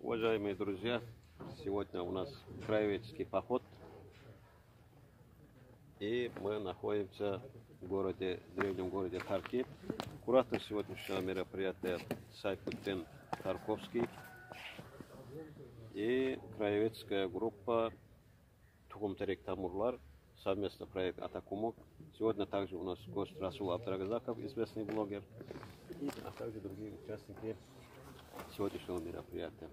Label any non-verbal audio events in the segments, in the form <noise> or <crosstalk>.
Уважаемые друзья, сегодня у нас краеведческий поход. И мы находимся в городе, в древнем городе Харки. Куратор сегодняшнего мероприятия Сайфуддин Тарковский и краеведская группа Тухумтарик Тамурлар, совместно проект Атакумок. Сегодня также у нас гость Расул Абдрагазаков, известный блогер, и, а также другие участники сегодняшнего мероприятия.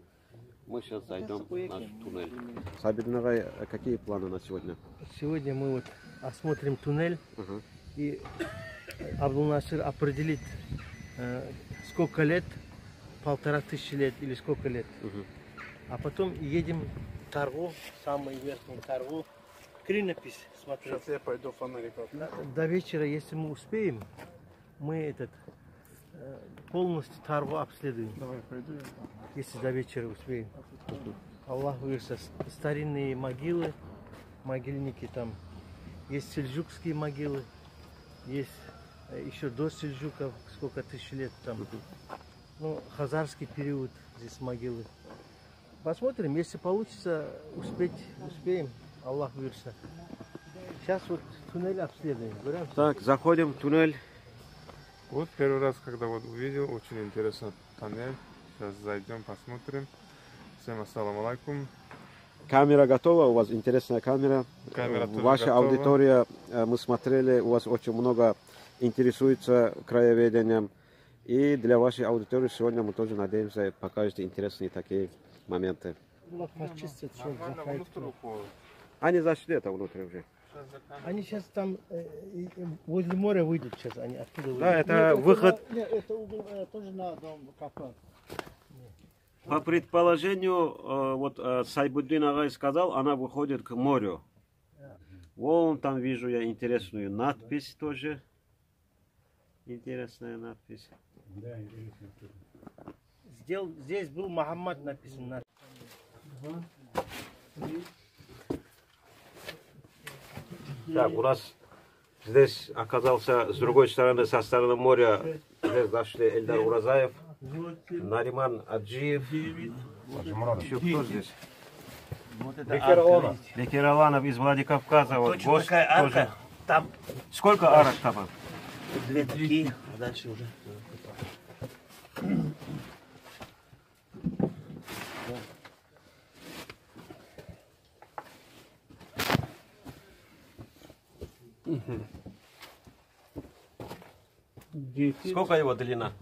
Мы сейчас зайдем в наш туннель. Сабидин Агай, какие планы на сегодня? Сегодня мы вот осмотрим туннель Ага. и Абдулнасир определит, э, сколько лет, полтора тысячи лет или сколько лет. Мгм. А потом едем в Таргу, самый верхний Таргу, клинопись смотреть. Сейчас я пойду фонариков. На- До вечера, если мы успеем, мы этот э, полностью Таргу обследуем, Давай, пойду я. если до вечера успеем. Аллах выше. Старинные могилы, могильники там. Есть сельджукские могилы, есть э, еще до сельджуков, сколько тысяч лет там. Ну, хазарский период, здесь могилы. Посмотрим, если получится успеть, успеем. Аллах верса. Сейчас вот туннель обследуем. Берем. Так, заходим в туннель. Вот первый раз, когда вот увидел, очень интересно тоннель. Сейчас зайдем, посмотрим. Всем ассаламу алейкум. Камера готова, у вас интересная камера. Камера Э, Ваша готова. аудитория, э, мы смотрели, у вас очень много интересуется краеведением. И для вашей аудитории сегодня мы тоже надеемся покажете интересные такие моменты. Они зашли это внутрь уже. Они сейчас там э, возле моря выйдут сейчас, они оттуда выйдут. Да, это выход. Нет, это угол э, тоже на дом кафе. По предположению, э, вот э, Сайбуддин Агай сказал, она выходит к морю. Вон там вижу я интересную надпись тоже. Интересная надпись. Сделал, здесь был Мухаммад написан. Так, у нас здесь оказался с другой стороны, со стороны моря, здесь зашли Эльдар Уразаев, Нариман Аджиев. Еще кто здесь? Вот это Бекер арка, Аланов. видите? Бекер Аланов из Владикавказа. Вот, Точно такая арка. тоже. Там Сколько арок там? две такие, а дальше уже. Сколько его длина?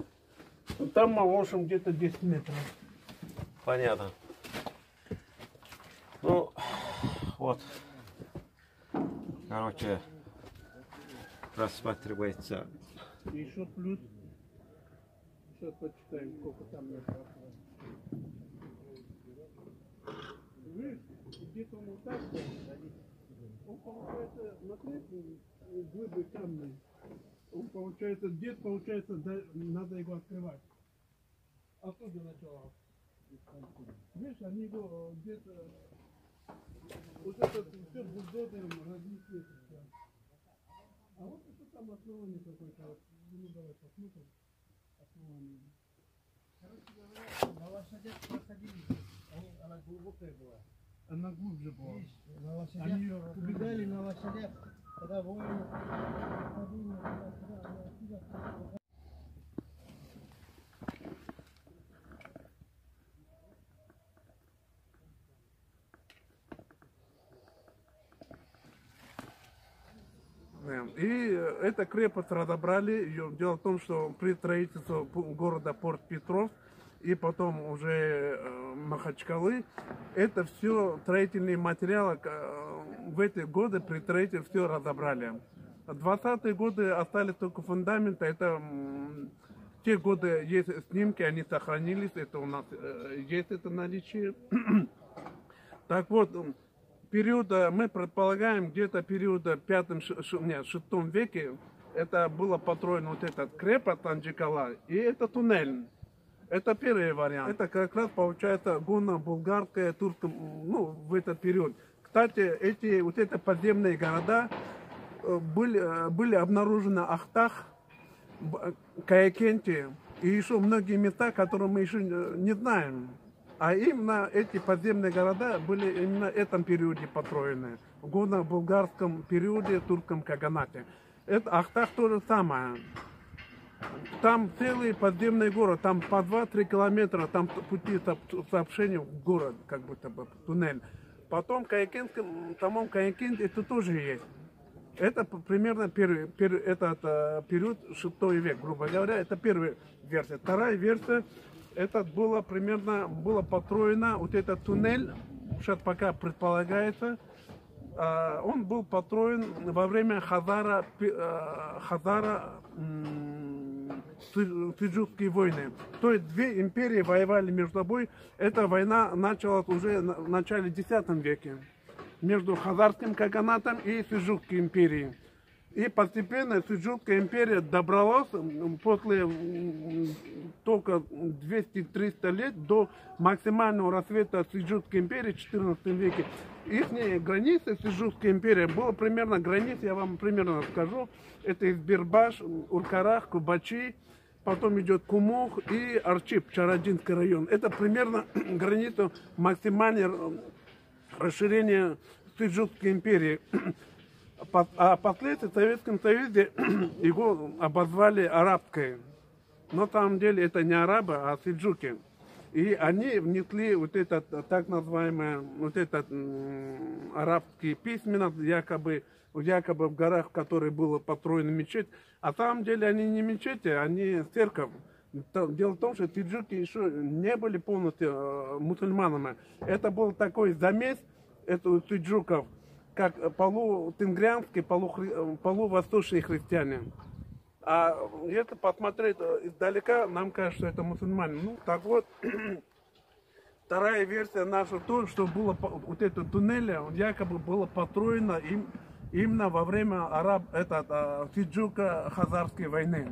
Там, общем, где-то 10 метров. Понятно. Ну, вот. Короче, рассматривается. Еще плюс. Сейчас почитаем, сколько там метров. Где-то он вот так стоит. Он получается, смотри, глыбы камни. Он получается, дед получается, да- надо его открывать. Оттуда начало. Видишь, они его где-то... Вот это все бульдозером разнесли. А вот это там основание какое-то. Ну давай посмотрим. Основание. На лошадях проходили, они, она глубокая была. Она глубже была. На лошадях Они её убегали на лошадях, когда воины. И э, эта крепость разобрали. Дело в том, что при строительстве города Порт Петров и потом уже э, Махачкалы, это все строительные материалы э, в эти годы при строительстве все разобрали. 20-е годы остались только фундаменты. Это те годы есть снимки, они сохранились. Это у нас э, есть это наличие. <clears throat> Так вот, периода, мы предполагаем, где-то периода пятом, ш- ш- нет, шестом веке, это было построено вот этот крепость Анджикала, и это туннель. Это первый вариант. Это как раз получается гуно-булгарская, турка, ну, в этот период. Кстати, эти вот эти подземные города э, были, э, были обнаружены Ахтах, Каякенте, и еще многие места, которые мы еще не знаем. А именно эти подземные города были именно в этом периоде построены. В гоно-булгарском периоде, турком каганате. Это Ахтах то же самое. Там целый подземный город, там по 2-3 километра, там пути сообщения в город, как будто бы туннель. Потом Каякинском, самом Каякинде это тоже есть. Это примерно первый, первый этот э, период 6 век, грубо говоря, это первая версия. Вторая версия, это было примерно, было построено, вот этот туннель, сейчас пока предполагается, э, он был построен во время Хазара, э, Хазара Сиджукские войны. То есть две империи воевали между собой. Эта война началась уже в начале X веке между Хазарским каганатом и Сиджукской империей. И постепенно Сиджукская империя добралась после только 200-300 лет до максимального рассвета Сиджукской империи в 14 веке. Их границы Сиджукской империи было примерно границ, я вам примерно скажу. Это Избирбаш, Уркарах, Кубачи, потом идет Кумух и Арчип, Чародинский район. Это примерно <clears throat> граница максимального расширения Сиджукской империи. А впоследствии в Советском Союзе <clears throat> его обозвали арабской. Но на самом деле это не арабы, а сиджуки. И они внесли вот этот так называемый, вот этот арабский письменность, якобы, якобы в горах, в которой была построена мечеть. А на самом деле они не мечети, они церковь. Дело в том, что тиджуки еще не были полностью э, мусульманами. Это был такой замес этого тиджуков, как полутенгрянские, полу, полувосточные христиане. А если посмотреть издалека, нам кажется, что это мусульмане. Ну, так вот, <clears throat> вторая версия наша то, что было вот это туннель, якобы было построено им, именно во время араб, это, а, Сиджука-Хазарской войны.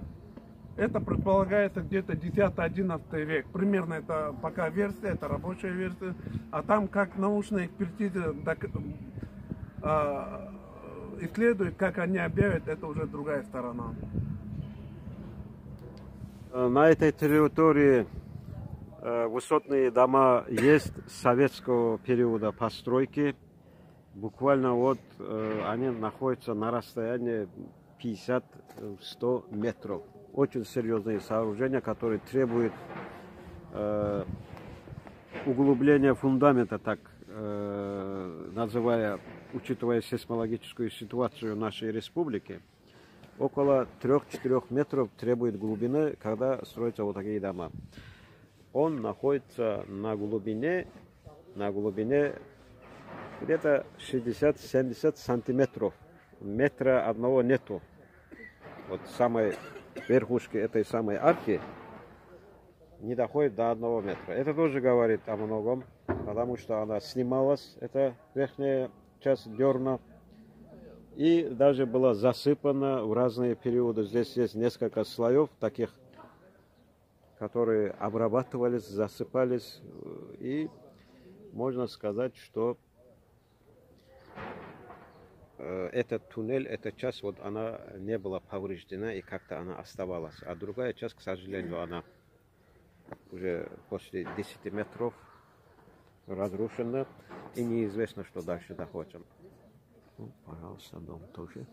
Это предполагается где-то 10-11 век. Примерно это пока версия, это рабочая версия. А там как научная экспертиза так, э, исследует, как они объявят, это уже другая сторона. На этой территории э, высотные дома есть советского периода постройки. Буквально вот э, они находятся на расстоянии 50-100 метров очень серьезные сооружения, которые требуют э, углубления фундамента, так э, называя, учитывая сейсмологическую ситуацию нашей республики. Около 3-4 метров требует глубины, когда строятся вот такие дома. Он находится на глубине, на глубине где-то 60-70 сантиметров. Метра одного нету. Вот самой верхушки этой самой арки не доходит до одного метра. Это тоже говорит о многом, потому что она снималась, эта верхняя часть дерна, и даже была засыпана в разные периоды. Здесь есть несколько слоев таких, которые обрабатывались, засыпались, и можно сказать, что Э, этот туннель, эта часть, вот она не была повреждена и как-то она оставалась. А другая часть, к сожалению, она уже после 10 метров разрушена и неизвестно, что дальше находится. Ну, пожалуйста, дом тоже.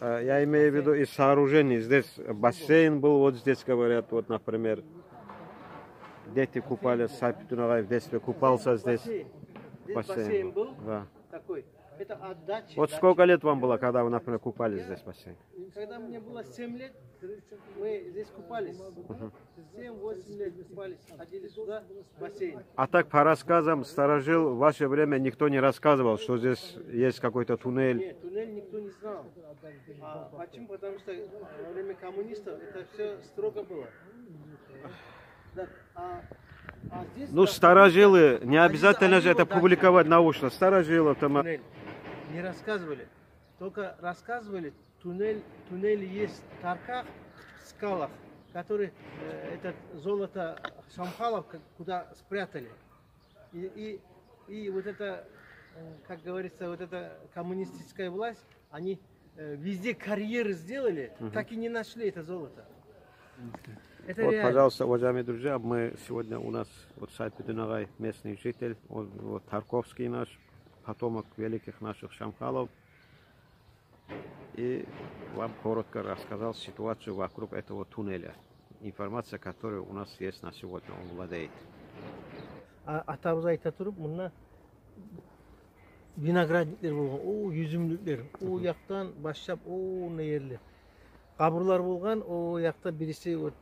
А, я имею в виду и сооружений. Здесь бассейн был, вот здесь говорят, вот, например, дети купались, Сапи Тунагаев в детстве купался здесь. Бассейн. Здесь Бассейн бассейн был. был Да. такой. Это от дачи. Вот сколько лет вам было, когда вы, например, купались здесь в бассейне? Когда мне было 7 лет, мы здесь купались. 7-8 лет купались, ходили сюда, в бассейн. А так, по рассказам старожил, в ваше время никто не рассказывал, что здесь есть какой-то туннель. Нет, туннель никто не знал. А почему? Потому что во время коммунистов это все строго было. Да, а, Ну, старожилы, не обязательно же это публиковать научно. Старожилы там... туннель не рассказывали. Только рассказывали, туннель, туннели есть в Тарках, в скалах, которые э, это золото шамхалов куда спрятали. И, и, и вот это э, как говорится, вот эта коммунистическая власть, они э, везде карьеры сделали, так и не нашли это золото. Это Вот, реально. пожалуйста, уважаемые друзья, мы сегодня у нас вот Сайт Бедунагай, местный житель, он вот Тарковский наш, потомок великих наших шамхалов. И вам коротко рассказал ситуацию вокруг этого туннеля. Информация, которая у нас есть на сегодня, он владеет. А- атабыз айта тұрып мына виноградниктер болған о жүзімліктер о жақтан баштап о мына жерлер қабырлар болған о жақта біресе вот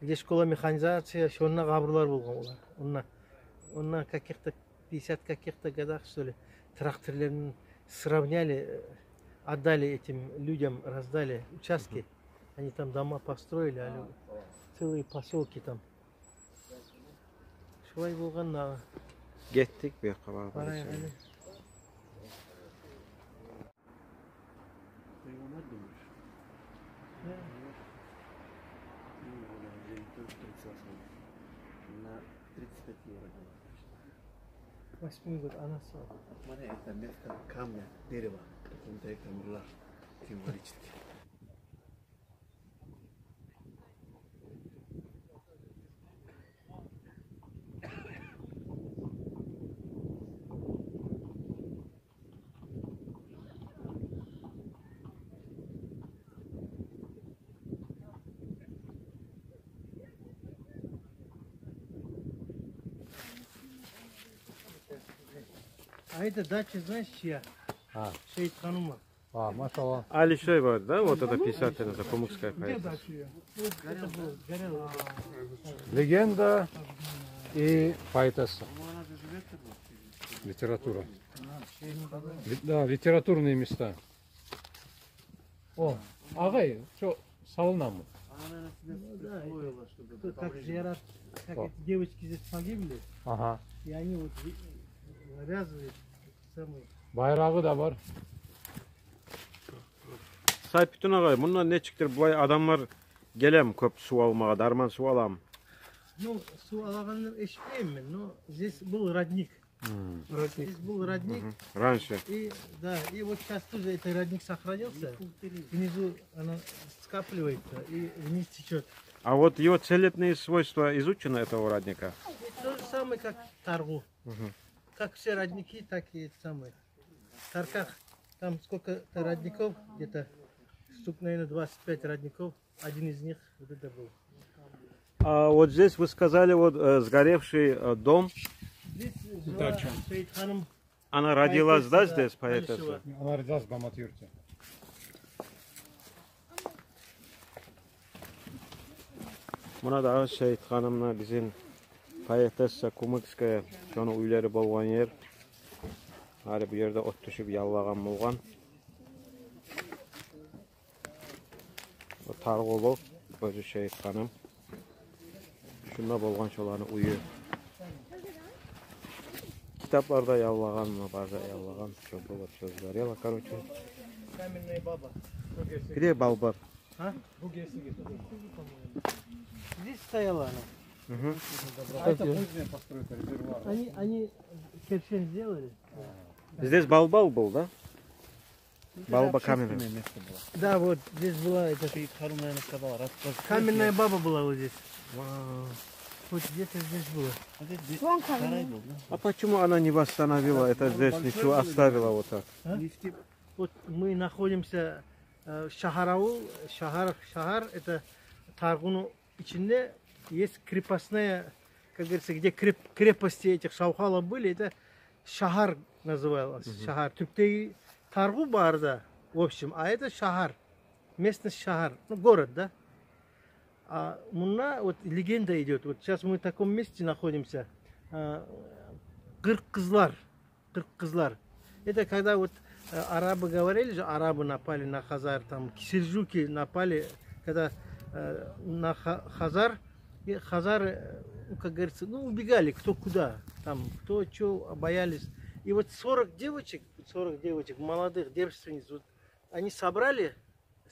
где школа механизация шонна қабырлар болған олар. Онна онна каких-то 50 каких-то годах что ли тракторлерін сравняли э, отдали этим людям раздали участки. Они там дома построили әлі целые поселки там. Шулай болған мына Gittik bir karar. барайық әлі На 35 евро. восьмой год анасы Смотри, это место камня, дерева. Каком-то это мурлар символически. Это дача знаешь чья А. шейд ханума А. Ali şey var da, вот это 50 за Кумыкская горело Легенда и поэтесса. Литература. Ли- Да, литературные места. О, ағай, что, салына ма? да, это как зиярат как эти девочки здесь погибли Ага. и они вот ви- самый Байрағы да бар. Sahip bütün ağay, bundan ne çıktı? Bulay adamlar gelem köp su almağa, darman su alam. ну су алғанын ешпеймін мен но здесь был родник здесь был родник Раньше. и да и вот сейчас тоже этот родник сохранился внизу она скапливается и вниз течет А вот его целебные свойства изучены этого родника? То же самое, как Таргу. Как все родники, так и это самое. В Тарках там сколько-то родников, где-то штук, наверное, 25 родников. Один из них вот это был. А вот здесь вы сказали, вот э, сгоревший э, дом, Здесь жила Шейд ханым она родилась, да, здесь, поэтесса? Она родилась в Баматюрте. Buna da Şehit Hanım'la bizim Payetessa Kumыкская şonu үйлері болған yer. Әрі bu yerде от түшіп яллаған болған. Bu Targulov, өзі Şehit Hanım. Şunda болған şolarını үйі. Kitaplarda яллаған, база яллаған. Что было, все сгорело, короче. Каменная баба. Где Балбар? А? Здесь стояла она. Мгм. А это поздняя постройка, резервуар. Они, они керчен сделали. Здесь Балбал был, да? Балба каменная. место было. Да, вот здесь была эта Шейд Харун, наверное, сказал, раз каменная баба была вот здесь. Вот где-то здесь было. А здесь здесь сарай был, да? А почему она не восстановила это здесь, ничего оставила вот так? Лифты. Вот мы находимся э, в Шахарау. Шахар, Шахар это Таргуну içinde есть крепостная, как говорится, где креп, крепости этих шаухалов были, это Шахар называлось. Шахар. Türk'te Таргу бар, да, в общем, а это Шахар. Местность Шахар. Ну, город, да. А муна вот легенда идет. Вот сейчас мы в таком месте находимся. А, Кыркызлар. Кыркызлар. Это когда вот э, арабы говорили же, арабы напали на Хазар, там сельджуки напали, когда э, на Ха- Хазар, и Хазары, э, ну, как говорится, ну, убегали кто куда, там, кто что, боялись. И вот 40 девочек, 40 девочек, молодых девственниц, вот, они собрали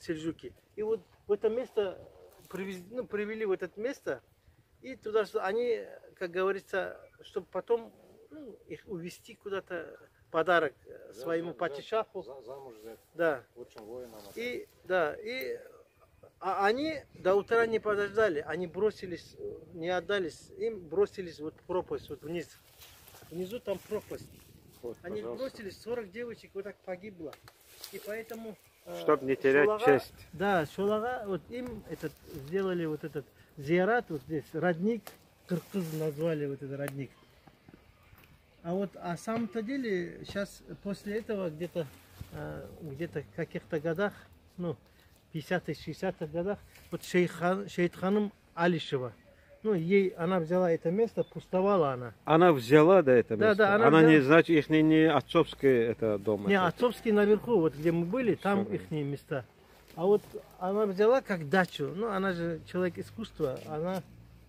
сельджуки, и вот в это место привезли, ну, привели в это место, и туда, что они, как говорится, чтобы потом ну, их увезти куда-то подарок э, своему патишаху. Замуж взять Да. лучшим воином. И да, и а они до утра не подождали, они бросились, э, не отдались, им бросились вот пропасть, вот вниз. Внизу там пропасть. Вот, Они пожалуйста. бросились, 40 девочек вот так погибло. И поэтому... э, Чтоб не терять Шулага- честь. Да, Шулага, вот им этот, сделали вот этот зиарат, вот здесь, родник, Кыргыз назвали вот этот родник. А вот, а самом-то деле, сейчас после этого где-то, э, где-то в каких-то годах, ну, 50-х, 60-х годах, вот Шейхан, Шейханым Алишева, ну, ей, она взяла это место, пустовала она. Она взяла до этого Да, места? да, она она не, взяла. значит, их не, не отцовский это дом. Не, это. отцовский наверху, вот где мы были, там Всё, их места. А вот она взяла как дачу, ну она же человек искусства, она,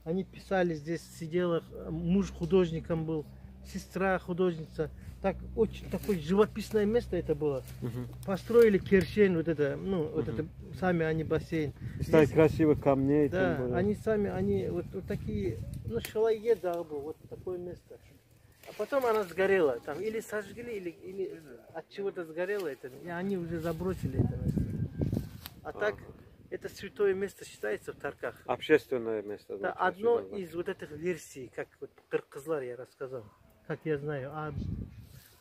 они писали здесь, сидела, муж художником был, сестра художница. Так, очень такое живописное место это было. Мгм. Построили кершень, вот это, ну, вот это, сами они бассейн. Здесь- красивых камней. Да, они сами, они вот, вот такие, ну, шалае дагбу, вот такое место. А потом она сгорела, там или сожгли, или, или от чего-то сгорело это, и они уже забросили это место. А так, это святое место считается в Тарках. Общественное место. Значит, одно из вот этих версий, как вот Кыргызлар я рассказал, как я знаю. А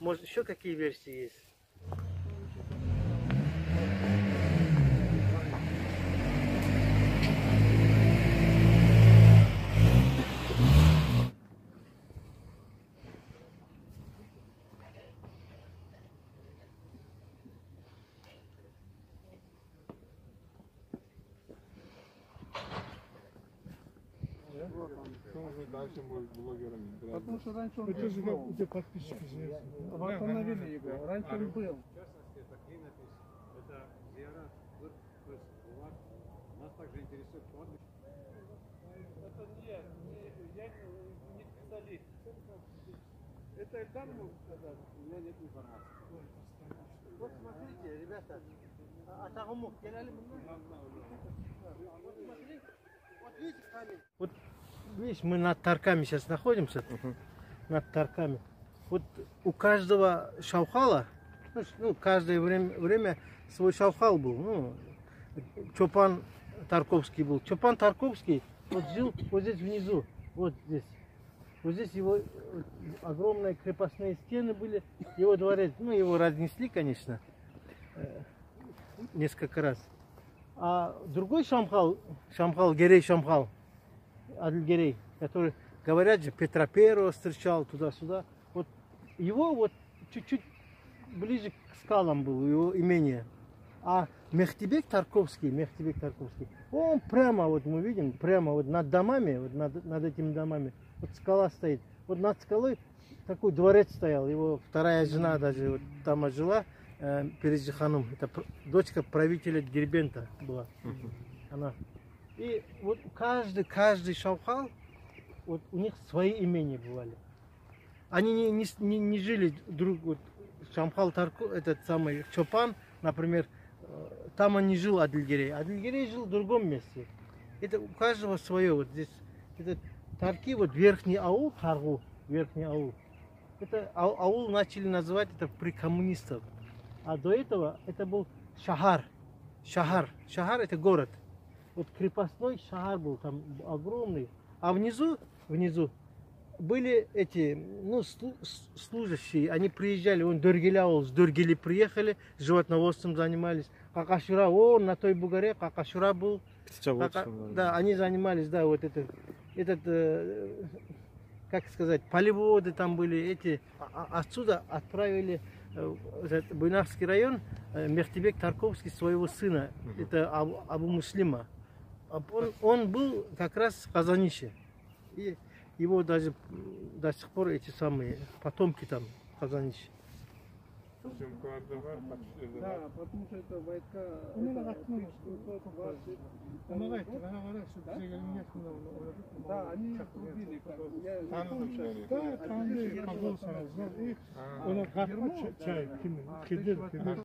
может еще какие версии есть? Дальше будет. Потому что раньше он здесь был. Восстановили его. Раньше он был. Нас также интересует Это Эльдар мог сказать? У меня нет информации. Вот смотрите, ребята, а Атагумук, Вот смотри, вот видите камень? Видишь, мы над Тарками сейчас находимся, над Тарками. Вот у каждого шаухала, ну, ну, каждое время, время свой шаухал был. Ну, Чопан Тарковский был. Чопан Тарковский вот жил вот здесь внизу, вот здесь. Вот здесь его э, огромные крепостные стены были, его дворец, ну его разнесли, конечно, э, несколько раз. А другой Шамхал, Шамхал, Герей Шамхал, Адельгерей, который, говорят же, Петра Первого встречал туда-сюда. Вот его вот чуть-чуть ближе к скалам был, его имение. А Мехтибек Тарковский, Мехтибек Тарковский, он прямо, вот мы видим, прямо вот над домами, вот над, над этими домами, вот скала стоит. Вот над скалой такой дворец стоял, его вторая жена даже вот там жила, э, Пережи Ханум, это дочка правителя Дербента была, она. И вот каждый, каждый шаухал, вот у них свои имения бывали. Они не, не, не, не жили друг, вот Шамхал Тарку, этот самый Чопан, например, э, там он не жил Адильгерей. Адильгерей жил в другом месте. Это у каждого свое. Вот здесь это Тарки, вот верхний аул, Таргу, верхний аул. Это ау- аул начали называть это при коммунистах. А до этого это был Шахар. Шахар. Шахар это город. Вот крепостной шахар был там огромный. А внизу, внизу были эти, ну, служащие, они приезжали, он Дөргеляул, с Дөргели приехали, животноводством занимались. Какашура, он на той бугаре, Какашура был. Кака- Да, они занимались, да, вот это, этот, э, как сказать, полеводы там были, эти, А- а- отсюда отправили э, Буйнакский район э, Мехтебек Тарковский своего сына, это Абу Муслима. А Он, он был как раз в Казанище. И его даже до сих пор эти самые потомки там в Казанище. Да, потому что это войска... Именно это как мы, 1620, Помогайте, она говорит, что Да? они их рубили. же сейчас. Да, там Они где Ермолов погода, там знал, и А. он как чай, да, ким, А, кидет, 1800 кидет.